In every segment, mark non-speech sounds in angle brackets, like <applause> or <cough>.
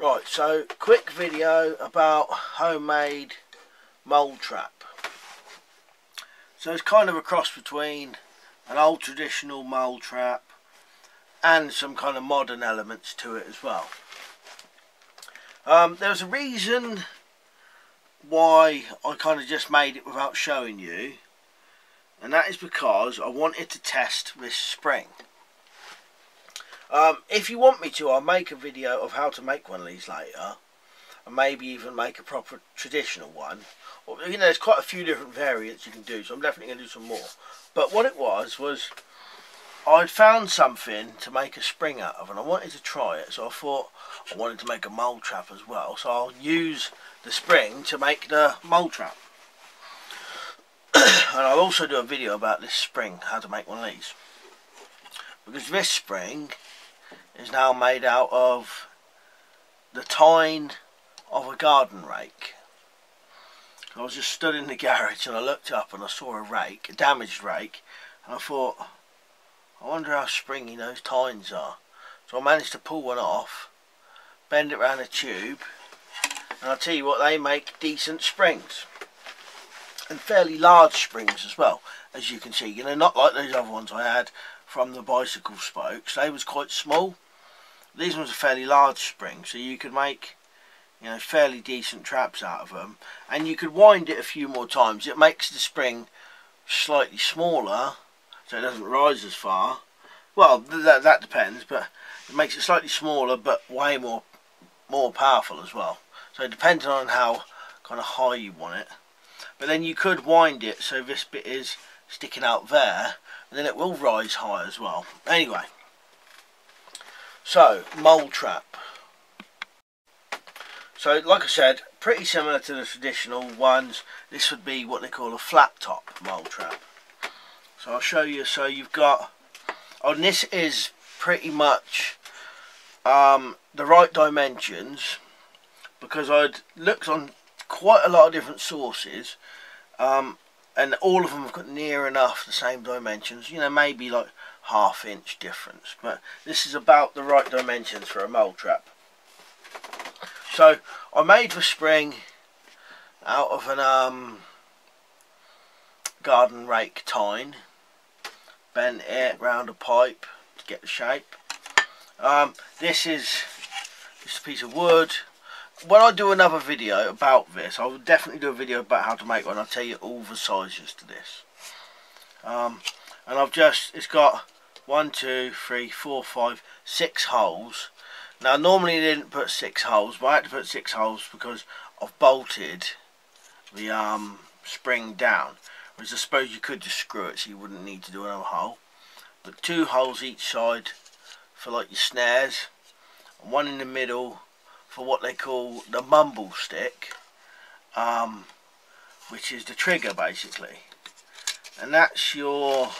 Right, so quick video about homemade mole trap. So it's kind of a cross between an old traditional mole trap and some kind of modern elements to it as well. Um, there's a reason why I kind of just made it without showing you and that is because I wanted to test this spring. Um, if you want me to, I'll make a video of how to make one of these later. And maybe even make a proper traditional one. You know, there's quite a few different variants you can do, so I'm definitely going to do some more. But what it was, was I'd found something to make a spring out of, and I wanted to try it. So I thought I wanted to make a mole trap as well. So I'll use the spring to make the mole trap. <coughs> and I'll also do a video about this spring, how to make one of these. Because this spring is now made out of the tine of a garden rake. I was just stood in the garage and I looked up and I saw a rake, a damaged rake, and I thought, I wonder how springy those tines are. So I managed to pull one off, bend it around a tube, and I'll tell you what, they make decent springs. And fairly large springs as well, as you can see. You know, not like those other ones I had from the bicycle spokes. They was quite small. These ones are fairly large springs, so you could make you know fairly decent traps out of them. And you could wind it a few more times. It makes the spring slightly smaller, so it doesn't rise as far. Well, that, that depends, but it makes it slightly smaller, but way more more powerful as well. So depending on how kind of high you want it. But then you could wind it so this bit is sticking out there, and then it will rise high as well. Anyway, so, mole trap. So, like I said, pretty similar to the traditional ones. This would be what they call a flat top mole trap. So I'll show you. So you've got, oh, and this is pretty much um, the right dimensions because I'd looked on quite a lot of different sources um, and all of them have got near enough the same dimensions. You know, maybe like half inch difference but this is about the right dimensions for a mole trap so I made the spring out of an um, garden rake tine bent it round a pipe to get the shape um, this is just a piece of wood when I do another video about this I will definitely do a video about how to make one. I'll tell you all the sizes to this. Um, and I've just it's got one two three four five six holes. Now normally they didn't put six holes but I had to put six holes because I've bolted the um, spring down. Whereas I suppose you could just screw it so you wouldn't need to do another hole. But two holes each side for like your snares. And one in the middle for what they call the mumble stick um, which is the trigger basically and that's your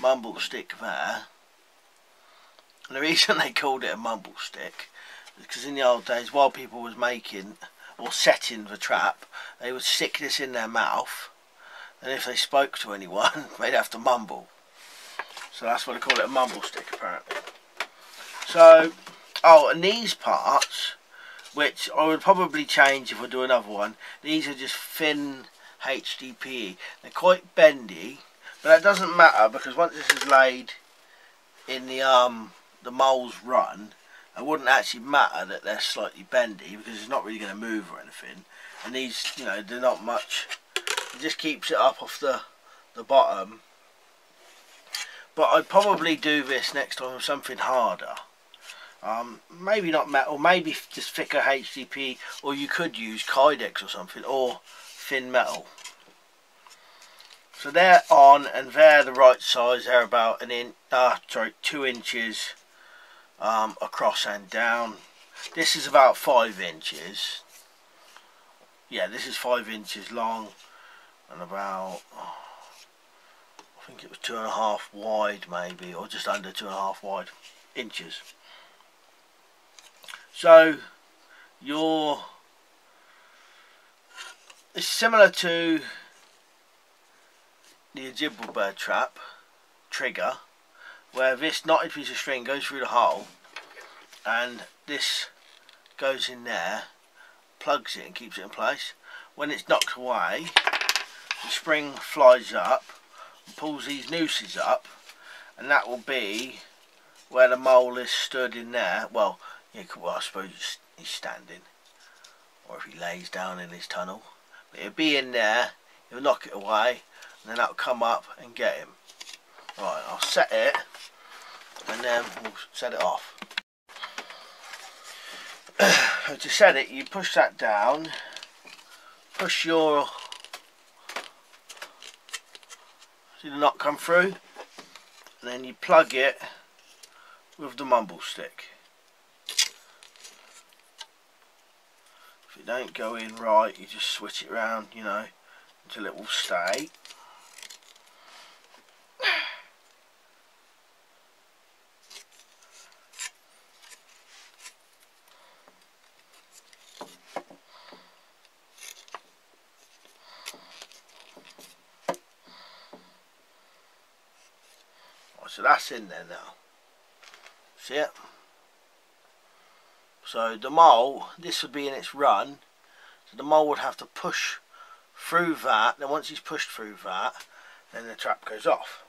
mumble stick there. And the <laughs> reason they called it a mumble stick is because in the old days while people was making or setting the trap they would stick this in their mouth and if they spoke to anyone <laughs> they'd have to mumble. So that's what they call it a mumble stick apparently. So, oh and these parts which I would probably change if I do another one. These are just thin HDPE. They're quite bendy but that doesn't matter because once this is laid in the um the mole's run, it wouldn't actually matter that they're slightly bendy because it's not really going to move or anything. And these, you know, they're not much. It just keeps it up off the the bottom. But I'd probably do this next time with something harder. Um, maybe not metal, maybe just thicker HDP, or you could use Kydex or something, or thin metal. So they're on and they're the right size. They're about an inch, uh, sorry, two inches um, across and down. This is about five inches. Yeah, this is five inches long and about, I think it was two and a half wide maybe, or just under two and a half wide inches. So your it's similar to the Ojibwa bird trap trigger where this knotted piece of string goes through the hole and this goes in there, plugs it and keeps it in place. When it's knocked away, the spring flies up and pulls these nooses up and that will be where the mole is stood in there. Well, yeah, well I suppose he's standing or if he lays down in his tunnel. But it'll be in there, he'll knock it away and then that'll come up and get him. Right, I'll set it and then we'll set it off. <clears throat> to set it, you push that down, push your, see the knot come through, and then you plug it with the mumble stick. If it don't go in right, you just switch it around, you know, until it will stay. So that's in there now. See it? So the mole, this would be in its run. So the mole would have to push through that. Then once he's pushed through that, then the trap goes off.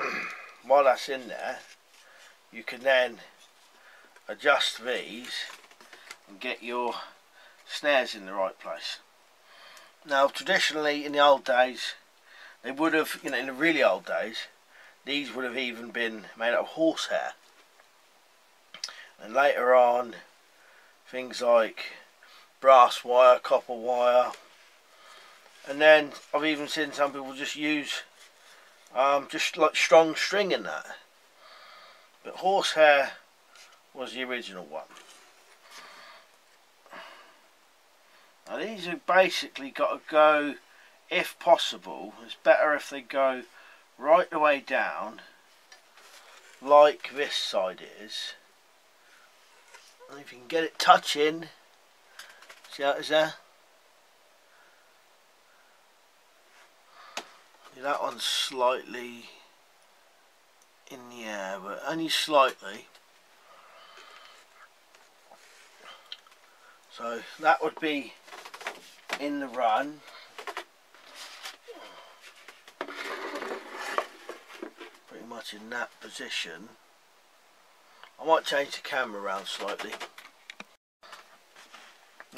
<clears throat> While that's in there, you can then adjust these and get your snares in the right place. Now traditionally in the old days, they would have, you know, in the really old days, these would have even been made out of horsehair. And later on, things like brass wire, copper wire, and then I've even seen some people just use um, just like strong string in that. But horsehair was the original one. Now these have basically got to go, if possible, it's better if they go right the way down like this side is and if you can get it touching see how it is there? That one's slightly in the air but only slightly. So that would be in the run. Pretty much in that position. I might change the camera around slightly.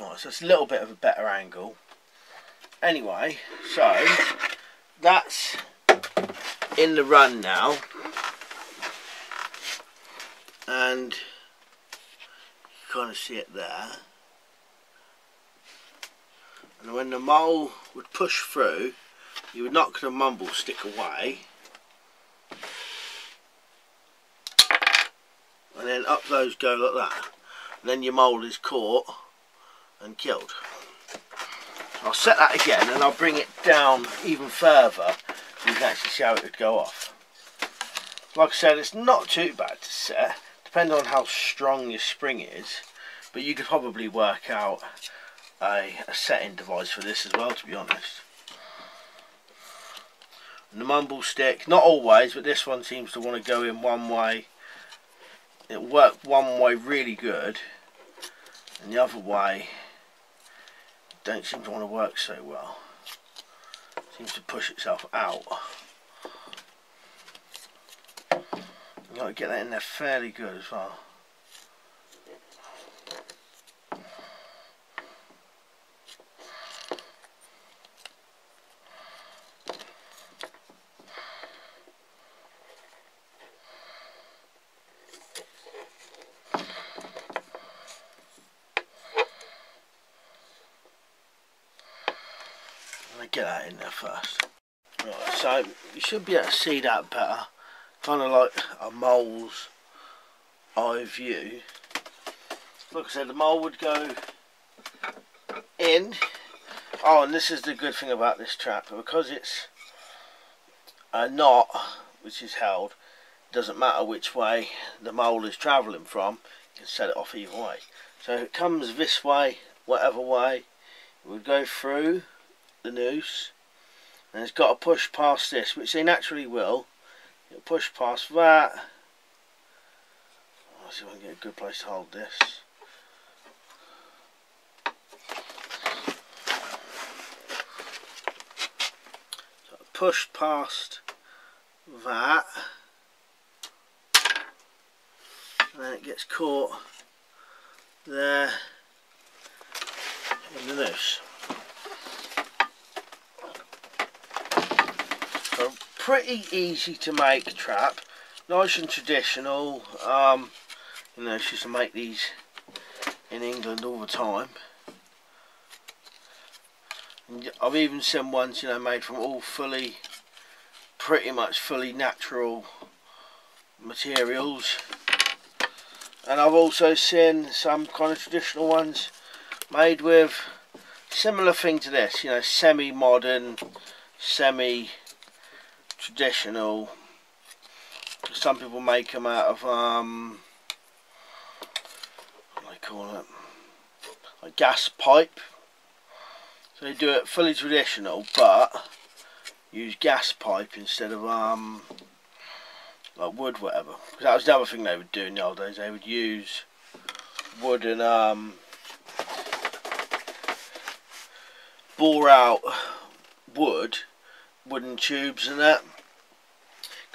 Right, so it's a little bit of a better angle. Anyway, so that's in the run now. And you kind of see it there. And when the mole would push through, you would knock the mumble stick away and then up those go like that. And then your mole is caught and killed. I'll set that again and I'll bring it down even further. So you can actually see how it would go off. Like I said it's not too bad to set. Depending on how strong your spring is. But you could probably work out a, a setting device for this as well to be honest. And the mumble stick not always but this one seems to want to go in one way it worked one way really good and the other way don't seem to want to work so well. Seems to push itself out. You got to get that in there fairly good as well get that in there first. Right, so you should be able to see that better. Kind of like a mole's eye view. Like I said, the mole would go in. Oh, and this is the good thing about this trap. Because it's uh, a knot which is held, doesn't matter which way the mole is travelling from, you can set it off either way. So it comes this way, whatever way, it would go through the noose. And it's got to push past this which they naturally will. It'll push past that. I'll see if I can get a good place to hold this. So push past that. And then it gets caught there in the noose. Pretty easy to make trap, nice and traditional. Um, you know, she used to make these in England all the time. And I've even seen ones, you know, made from all fully, pretty much fully natural materials. And I've also seen some kind of traditional ones made with similar thing to this, you know, semi-modern, semi-traditional. Some people make them out of, um, what do they call it? A gas pipe. So they do it fully traditional, but use gas pipe instead of um like wood, whatever. Because that was the other thing they would do in the old days. They would use wood and um bore out wood, wooden tubes and that.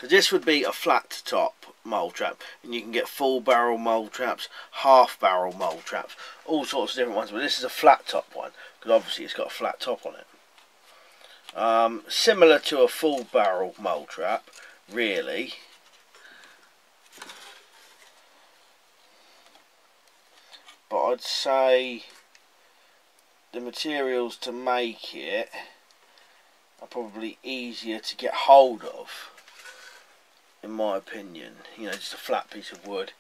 Because this would be a flat top mole trap and you can get full barrel mole traps half barrel mole traps all sorts of different ones but this is a flat top one because obviously it's got a flat top on it. Um, similar to a full barrel mole trap really. But I'd say the materials to make it are probably easier to get hold of in my opinion. You know, just a flat piece of wood,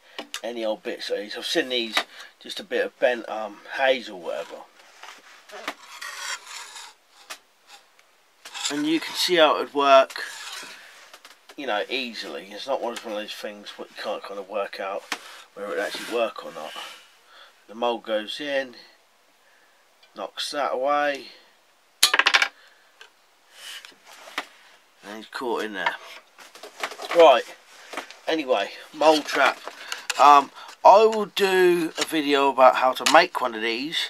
any old bits of these. I've seen these, just a bit of bent um, hazel, whatever. And you can see how it would work, you know, easily. It's not one of those things what you can't kind of work out whether it actually work or not. The mould goes in, knocks that away, and he's caught in there. Right, anyway, mole trap. Um, I will do a video about how to make one of these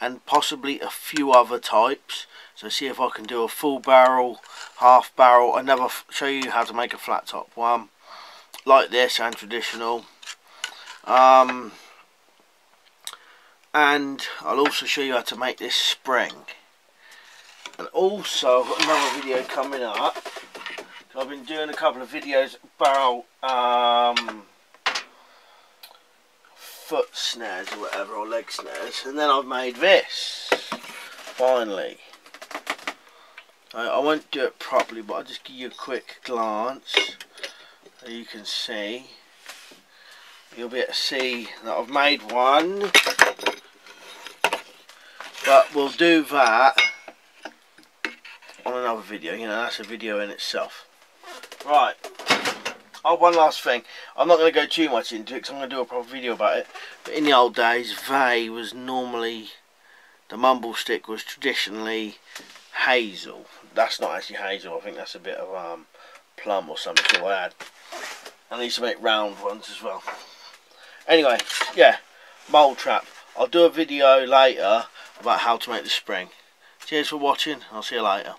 and possibly a few other types. So see if I can do a full barrel, half barrel, and never show you how to make a flat top one like this and traditional. Um, and I'll also show you how to make this spring. And also, I've got another video coming up I've been doing a couple of videos about um, foot snares or whatever, or leg snares, and then I've made this, finally. I, I won't do it properly, but I'll just give you a quick glance, so you can see. You'll be able to see that I've made one, but we'll do that on another video, you know, that's a video in itself. Right. Oh, one last thing. I'm not going to go too much into it because I'm going to do a proper video about it. But in the old days, Vey was normally, the mumble stick was traditionally hazel. That's not actually hazel. I think that's a bit of um, plum or something to add. I need to make round ones as well. Anyway, yeah, mole trap. I'll do a video later about how to make the spring. Cheers for watching. I'll see you later.